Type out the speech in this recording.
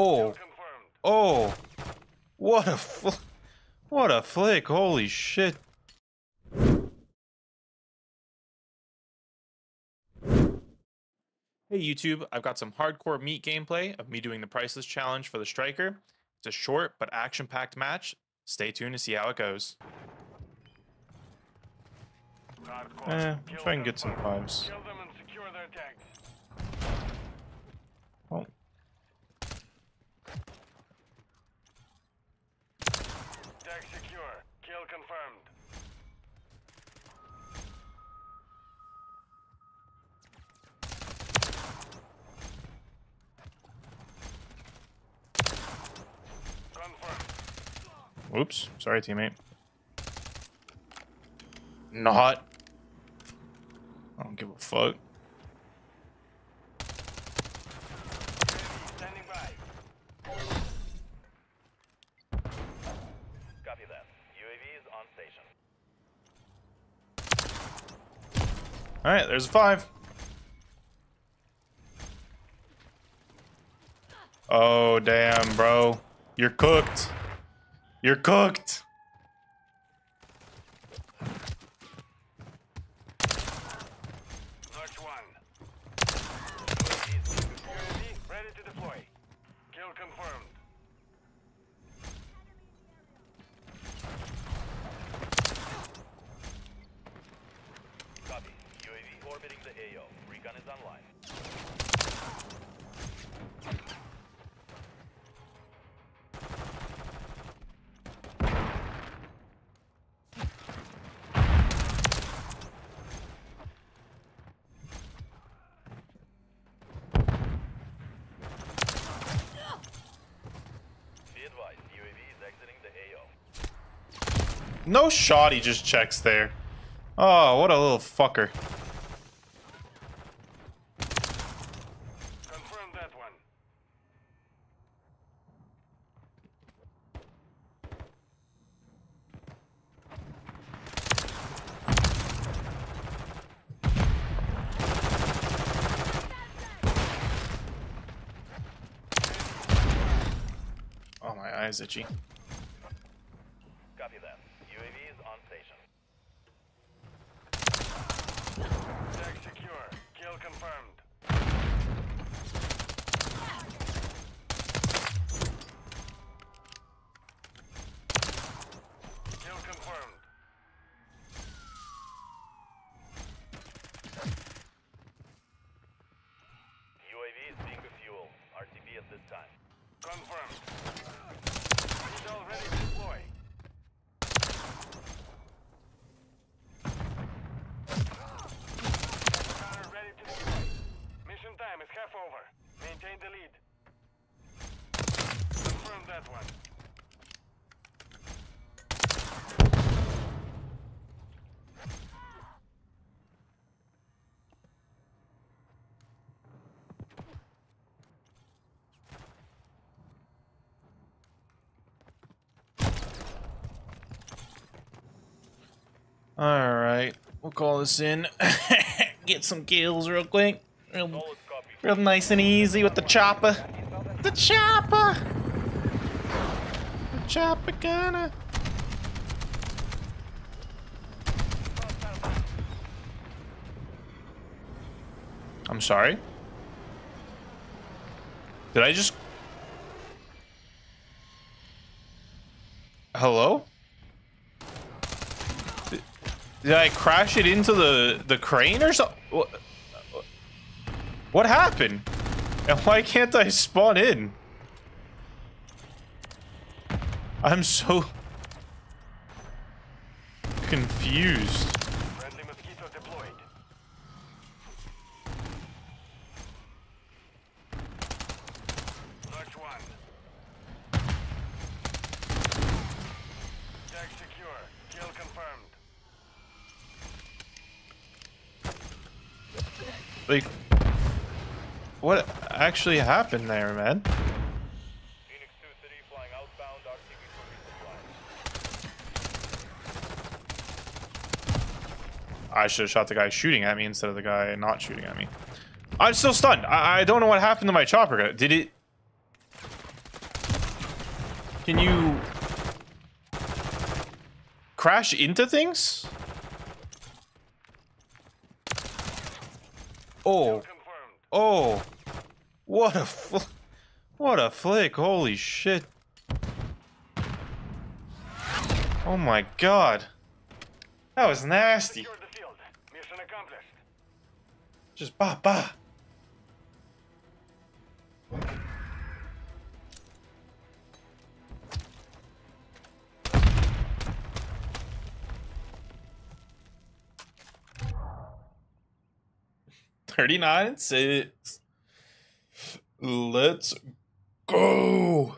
Oh. Oh. What a fl what a flick. Holy shit. Hey YouTube, I've got some hardcore meat gameplay of me doing the priceless challenge for the striker. It's a short but action-packed match. Stay tuned to see how it goes. Eh, try and get some fives. Kill them and secure their tanks. Oh. Tag secure. Kill confirmed. Confirmed. Oops. Sorry, teammate. Not. I don't give a fuck. Enemy standing by. Copy that. UAV is on station. Alright, there's a five. Oh, damn, bro. You're cooked. You're cooked. Notch one. UAV ready to deploy. Kill confirmed. Copy. UAV Recon is online. No shot, he just checks there. Oh, what a little fucker. Confirm that one. Oh, my eyes itchy. Copy that. UAV is on station. Tag secure. Kill confirmed. Kill confirmed. UAV is being refueled. RTB at this time. Confirmed. Half over. Maintain the lead. Confirm that one. Alright, we'll call this in. Get some kills real quick. Real, Solid copy. Real nice and easy with the chopper. The chopper! The chopper gonna. I'm sorry? Did I just. Hello? Did, I crash it into the, the crane or something? What, happened? And why can't I spawn in? I'm so confused. Friendly mosquito deployed. Notch one. Tag secure. Kill confirmed. Like, what actually happened there, man? Phoenix 2 City flying outbound RTB. I should have shot the guy shooting at me instead of the guy not shooting at me. I'm still stunned. I, I don't know what happened to my chopper. Did it... Can you crash into things? Oh. Oh! What a fl What a flick, holy shit. Oh my god. That was nasty. Just ba ba. 39 and 6. Let's go.